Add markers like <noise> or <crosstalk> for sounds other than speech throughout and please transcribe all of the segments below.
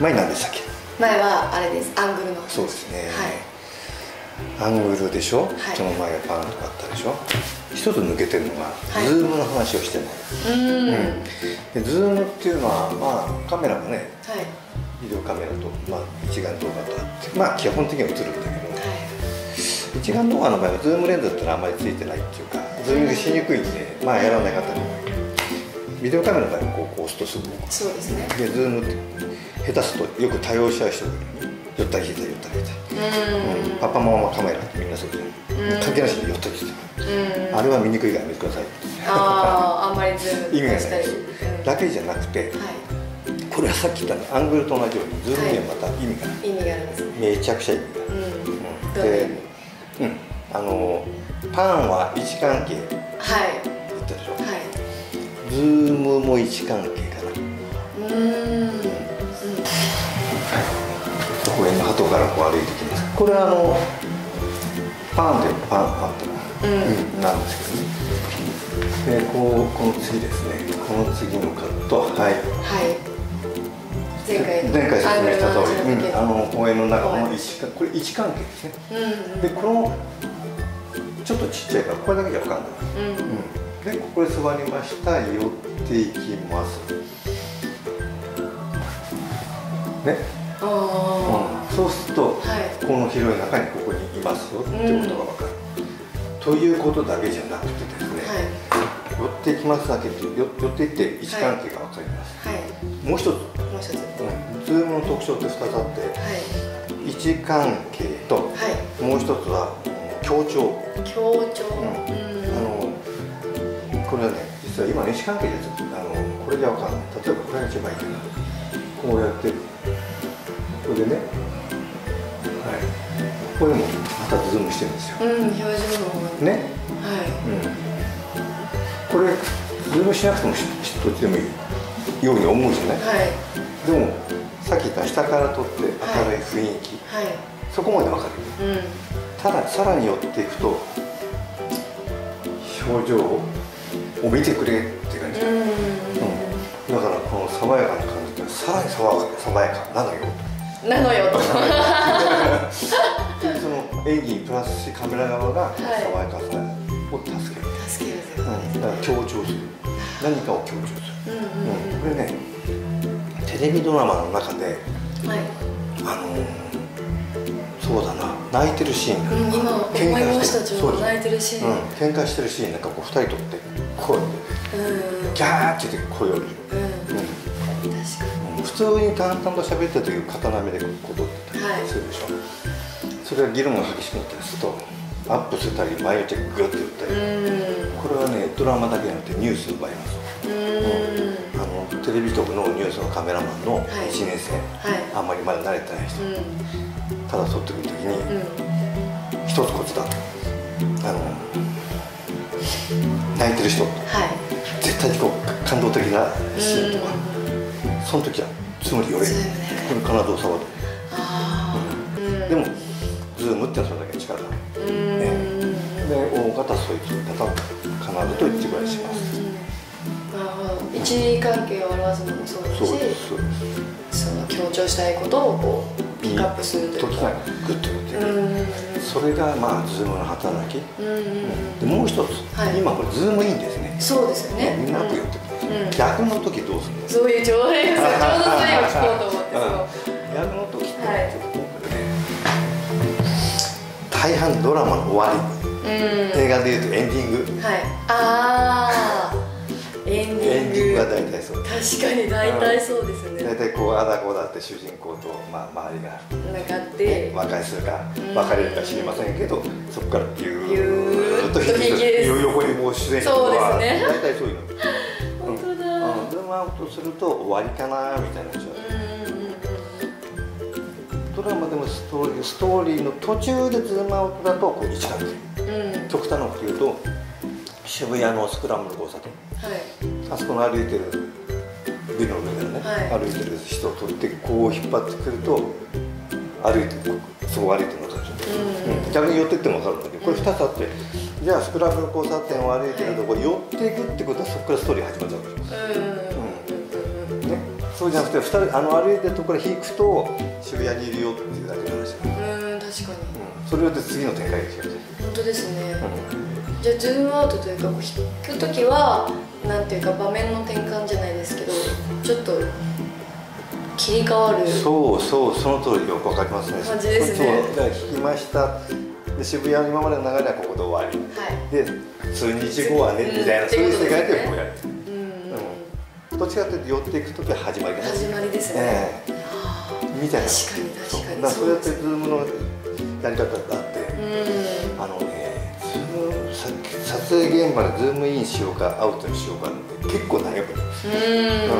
前何でしたっけ？前はあれです。アングルの。そうですねはい。アングルでしょ、いその前はパンとかあったでしょ？一つ抜けてるのが、はいズームの話をしてない、うーん。はい。でズームっていうのはまあカメラもねビデオカメラと、まあ、一眼動画とあってまあ基本的には映るんだけど、一眼動画の場合はズームレンズっていうのはあんまりついてないっていうかズームしにくいんでまあやらない方にビデオカメラの場合はこうこう押すとすぐそうですね。でズームって下手するとよく多用しちゃう人がいるね寄ったり引いたり寄ったり引いたり、ううんパパママカメラってみんなそうじゃん関係なしに寄ったりしてーん。うん。あれは見にくいからやめてくださいああ、あんまりズーム意味がないだけじゃなくてうんはこれはさっき言ったアングルと同じようにズームにはまた意味がない、い。意味があるんですね。めちゃくちゃ意味があるうん。で味、うん、あのパンは位置関係言はい。ズームも位置関係かなうーん。公園の鳩からこう歩いてきますこれはあのパンでパンパンとうん。なんですけどねでこうこの次ですねこの次のカットはいはい。前回。前回説明した通り、うん、あのの公園の中はいの位置関これ位置関係ですねうんうん。でこのちょっとちっちゃいからこれだけじゃ分かんない、うん。うん、でここで座りました寄っていきますね、あうん、そうすると、はいこの広い中にここにいますよってことが分かる、ということだけじゃなくてですね、あ。はい。寄っていきますだけで寄寄っていって位置関係が分かります、はい。もう一つ、もう一つ。うん、ズームの特徴って2つあってはい。位置関係とはい。もう一つはうん強調、強調。うんこれはね実は今の位置関係でちょっとあのこれじゃ分かんない例えばこれが一番いいかなこうやってこれでねはいこれもまたズームしてるんですようん、表情の方が。ね？はうんこれズームしなくてもしどっちでもいいように思うじゃない？い。はい。でもさっき言った下から撮って明るい雰囲気、はい。そこまで分かるうん。たださらに寄っていくと表情を見てくれって感じ、うん。だからこの爽やかな感じってさらに爽やか爽やかなのよなのよと。でその演技にプラスしてカメラ側がい爽やかさを助ける、助けるぜ。うん、だから強調する何かを強調する、うんうんうん、これねテレビドラマの中でうん。はい。あのーそうだな泣いてるシーンうん、今思いました。ちょうど泣いてるシーン。うん、喧嘩してるシーンなんかこう二人とってこうやってうん。ギャーって言って声を上げる、うん。うん普通に淡々と喋ってた時刀目でこう踊ってたりするでしょ、それが議論が激しくなったりするとアップしたり前打ちグッて打ったに。り、うん。これはねドラマだけじゃなくてニュースの場合もそううん。あのテレビ局のニュースのカメラマンのはい1年生、はい。あんまりまだ慣れてない人、うん。ただ撮ってくる時にうん。一つコツだあの泣いてる人。はい。絶対にこう感動的なシーンとか、その時はつもり寄れこれ体を触る。うん。でもズームってのはそれだけ力があるうん。で大方そういう方を必ずと言ってぐらいします。なるほど。位置関係を表すのもそうだしそうですそうです。その強調したいことをこうピックアップするといグッと寄ってくる、うん。それがまあズームの働き。でもう一つ、はい。今これズームいいんですね。そうですよね。みんな寄ってくる、うん。逆の時どうするの？そういうちょうどいいですよ。ちょうどそれを聞こうと思ってう。ん <laughs> 逆の時って、はい。大半ドラマの終わそううん。り、映画でいうとエンディング。はい。ああィングエンディングは大体そう。確かに大体そうですよね。大体こうあだこうだって主人公と、まあ、周りがなん。かあって和解するかうん別れるか知りませんけどそこからビューッと引き引きです横にもう出演者そうですね。大体そういうの。本当だ。うん。ズームアウトすると終わりかなみたいな状態うんうんうんドラマでもストーリーストーリーの途中でズームアウトだとこう位置関係うん。極端なこと言うと渋谷のスクランブル交差点。はいあそこの歩いてるビルの上からね、はい。歩いてる人を撮ってこう引っ張ってくると歩いてるそこを歩いてるのかちょっと、うん。うん。逆に寄ってっても分かるんだけどこれ2つあってじゃあスクランブル交差点を歩いてるとこ、はい、寄っていくってことはそこからストーリー始まっちゃうわけですね、そうじゃなくて2人あの歩いてるところから引くと渋谷にいるよっていうだけの話うん確かに、うん、それで次の展開が決ま本当ですね、うん、じゃあズームアウトというかこう引く時はなんていうか場面の転換じゃないですけどちょっと切り替わるそうそうその通りよくわかりますね。感じですね。そう引きました。で渋谷の今までの流れはここで終わり、はい、で数日後はね、みたいな、そういう世界でこうやってうん、どっちかというと寄っていく時は始まり始まり。ですね、えー、みたいな。確かに確かに。だそうやってズームのやり方が現場でズームインしようかアウトにしようかって結構悩む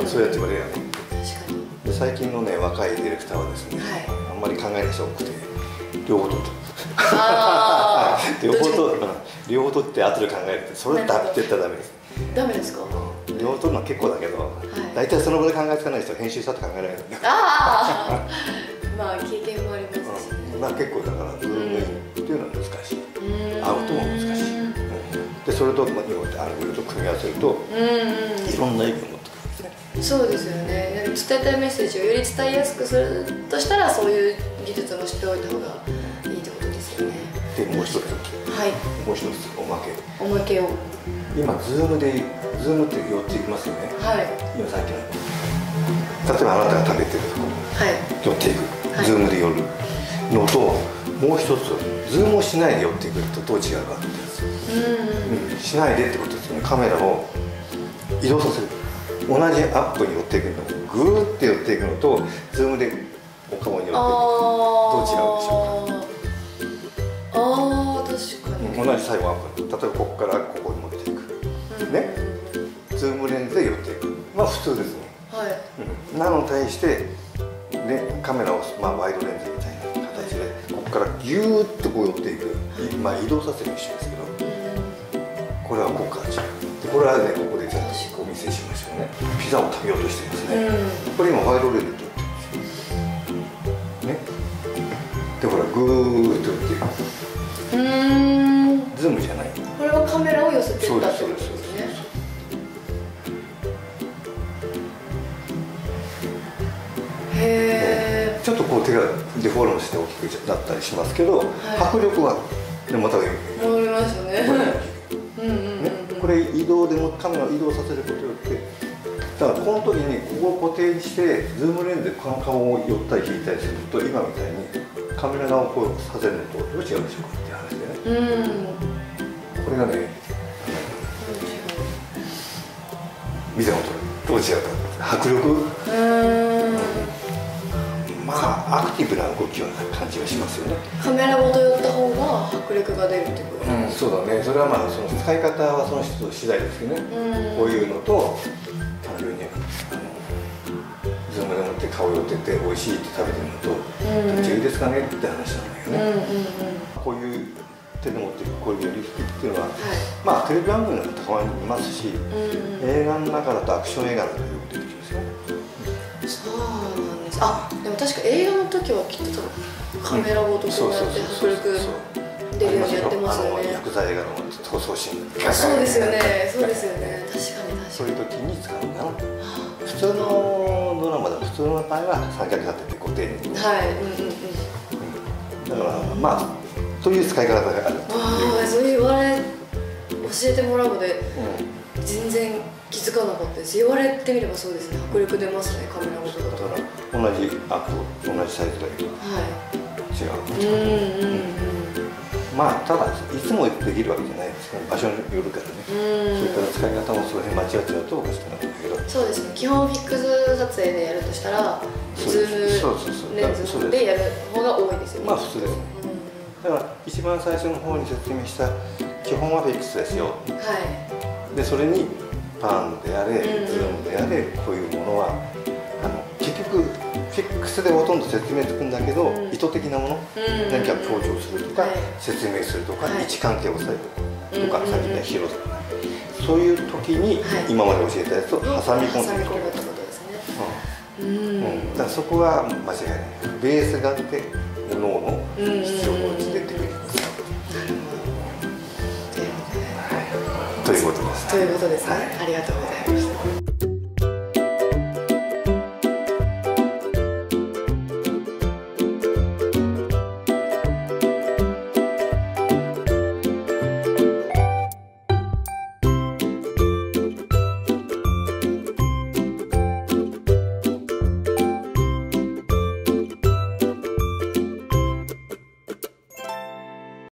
うん、そうやって言われるよね。確かに。最近のね若いディレクターはですね、はい、あんまり考えない人多くて両方と <laughs> 両方と両方取って後で考えるってそれだって言ったらダメです。ダメですか？両方取るのは結構だけど、はい、大体その場で考えつかない人編集したって考えられるああまあ経験もありますし、ね、まあ結構だからそれと、まあ、日本ってアングルと組み合わせるといろんな意味を持ってくるんですねそうですよね。伝えたいメッセージをより伝えやすくするとしたらそういう技術も知っておいた方がでもう一つはい。もう一つおまけ。おまけを。今ズームでズームって寄っていきますよね。はい。今さっきの例えばあなたが食べてるとこはい。寄っていく、はい、ズームで寄るのともう一つズームをしないで寄っていくとどう違うかってうん、しないでってことですよね。カメラを移動させる。同じアップに寄っていくのグーって寄っていくのとズームでお顔に寄っていく。どう違うんでしょうか。ああ確かに同じ最後アップ例えばここからここに向けていく、うん、ね。ズームレンズで寄っていく。まあ普通ですね、はい。うん、なのに対して、ね、カメラを、まあ、ワイドレンズみたいな形でここからギューッとこう寄っていく、まあ、移動させる一緒ですけど、これはここから違うでこれはねここでちょっとお見せしましょうね。ピザを食べようとしてますね、これ今ワイドレンズで撮ってるんですよ。ね。でほらグーッと寄って。うんズームじゃない。これはカメラを寄せてったってことですね。へえちょっとこう手がデフォルメして大きくなったりしますけど、はい、迫力はでまあ移動でもカメラを移動させることによってだからこの時にここを固定してズームレンズでこの顔を寄ったり引いたりすると今みたいにカメラ側をこうさせるのとどう違うでしょうかっていう話でね、これがね見てもどう違うか。迫力？アクティブな動きは感じがしますよね。カメラごと寄った方が迫力が出るってことうん、そうだね。それはまあその使い方はその人次第ですけどねこういうのと単純にズームで持って顔寄ってて美味しいって食べてるのと、どっちがいいですかねって話なんだよね、こういう手で持ってこういうリフトっていうのは、はい、まあテレビ番組のたまに見ますし、映画の中だとアクション映画なんかよく出てきますよねそうあでも確か映画の時はきっとカメラごとこうやって迫力出るようにやってますよね。薬剤映画の逃走シーンそうですよね。そうですよね。確かに確かに。そういう時に使うかな。普通のドラマだと普通の場合は三脚立てて固定に。はい。うんうんうんだからまあという使い方があるああそう言われ教えてもらうので、うん、全然気づかなかったです。言われてみればそうですね。迫力出ますね。カメラごとだから同じアップ同じサイズだけど、はい、違う。うんうんうんまあただいつもできるわけじゃないですから場所によるからね。そういった使い方もその辺間違っちゃうとおかしくなるんだけどそうですね。基本フィックス撮影でやるとしたらズームレンズでやる方が多いですよね。まあ普通です。ね、だから一番最初の方に説明した基本はフィックスですよ、はい、でそれにパンであれ、ズームであれこういうものはあの結局フィックスでほとんど説明つくんだけど、意図的なもの、何か強調するとか、説明するとか、位置関係を抑えるとか、さっき言った広さそういう時に、今まで教えたやつを挟み込んでいくということですね。うん、だからそこは間違いない。ベースがあって脳の必要をということです。ということですね、はい、ありがとうございます。